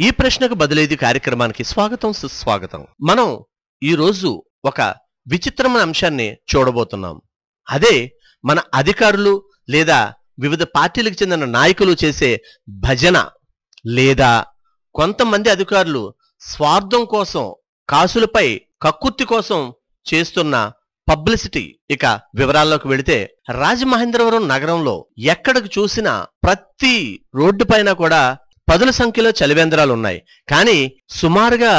ఈ ప్రశ్నకు బదిలేది కార్యక్రమానికి స్వాగతం సుస్వాగతం. మనం ఈ రోజు ఒక విచిత్రమైన అంశాన్ని చూడబోతున్నాం. అదే మన అధికారులు లేదా వివిధ పార్టీలకు చెందిన నాయకులు చేసే భజన లేదా కొంతమంది అధికారులు స్వార్థం కోసం కాసులపై కక్కుర్తి కోసం చేస్తున్న పబ్లిసిటీ ఇక వివరాల్లోకి వెళితే రాజమహేంద్రవరం నగరంలో ఎక్కడికి చూసినా ప్రతి రోడ్డు పైన కూడా పదుల సంఖ్యలో చలివేంద్రాలు ఉన్నాయి కానీ సుమారుగా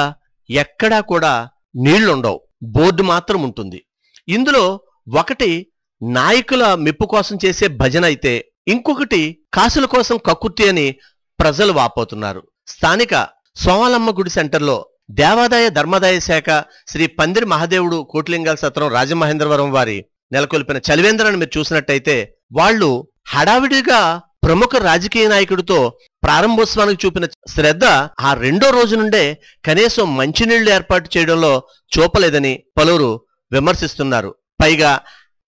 ఎక్కడా కూడా నీళ్ళుండవు. బోర్డు మాత్రం ఉంటుంది. ఇందులో ఒకటి నాయకుల మెప్పు కోసం చేసే భజన అయితే ఇంకొకటి కాసుల కోసం కక్కుర్తి అని ప్రజలు వాపోతున్నారు. స్థానిక సోమలమ్మ గుడి సెంటర్లో దేవాదాయ ధర్మాదాయ శాఖ శ్రీ పందిరి మహాదేవుడు కోట్లింగాల సత్రం రాజమహేంద్రవరం వారి నెలకొల్పిన చలివేంద్రాన్ని మీరు చూసినట్టయితే వాళ్ళు హడావిడిగా ప్రముఖ రాజకీయ నాయకుడితో ప్రారంభోత్సవానికి చూపిన శ్రద్ధ ఆ రెండో రోజు నుండే కనీసం మంచినీళ్ళు ఏర్పాటు చేయడంలో చూపలేదని పలువురు విమర్శిస్తున్నారు. పైగా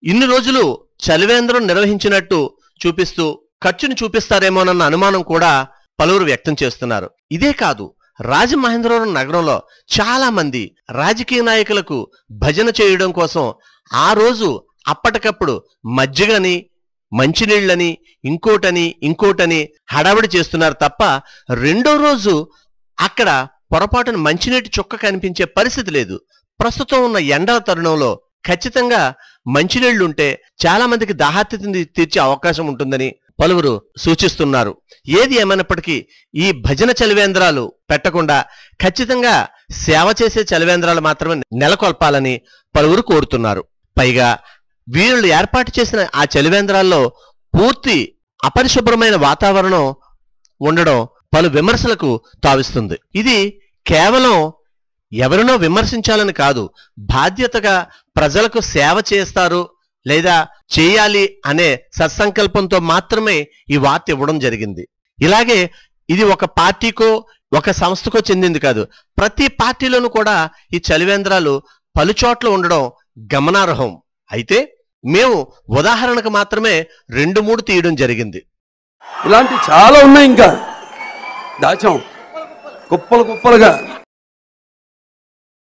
ఇన్ని రోజులు చలివేంద్రం నిర్వహించినట్టు చూపిస్తూ ఖర్చును చూపిస్తారేమోనన్న అనుమానం కూడా పలువురు వ్యక్తం చేస్తున్నారు. ఇదే కాదు రాజమహేంద్రవరం నగరంలో చాలా మంది రాజకీయ నాయకులకు భజన చేయడం కోసం ఆ రోజు అప్పటికప్పుడు మజ్జిగని మంచినీళ్ళని ఇంకోటని ఇంకోటని హడావిడి చేస్తున్నారు తప్ప రెండో రోజు అక్కడ పొరపాటున మంచినీటి చుక్క కనిపించే పరిస్థితి లేదు. ప్రస్తుతం ఉన్న ఎండల తరుణంలో ఖచ్చితంగా మంచినీళ్ళుంటే చాలా మందికి దాహాత్యతని తీర్చే అవకాశం ఉంటుందని పలువురు సూచిస్తున్నారు. ఏది ఏమైనప్పటికీ ఈ భజన చలివేంద్రాలు పెట్టకుండా ఖచ్చితంగా సేవ చేసే చలివేంద్రాలు మాత్రమే నెలకొల్పాలని పలువురు కోరుతున్నారు. పైగా వీళ్ళు ఏర్పాటు చేసిన ఆ చలివేంద్రాల్లో పూర్తి అపరిశుభ్రమైన వాతావరణం ఉండడం పలు విమర్శలకు తావిస్తుంది. ఇది కేవలం ఎవరినో విమర్శించాలని కాదు బాధ్యతగా ప్రజలకు సేవ చేస్తారు లేదా చేయాలి అనే సత్సంకల్పంతో మాత్రమే ఈ వార్త ఇవ్వడం జరిగింది. ఇలాగే ఇది ఒక పార్టీకో ఒక సంస్థకో చెందింది కాదు. ప్రతి పార్టీలోనూ కూడా ఈ చలివేంద్రాలు పలుచోట్ల ఉండడం గమనార్హం. అయితే మేము ఉదాహరణకు మాత్రమే రెండు మూడు తీయడం జరిగింది. ఇలాంటి చాలా ఉన్నాయి ఇంకా. దాచాం. కుప్పలు కుప్పలుగా.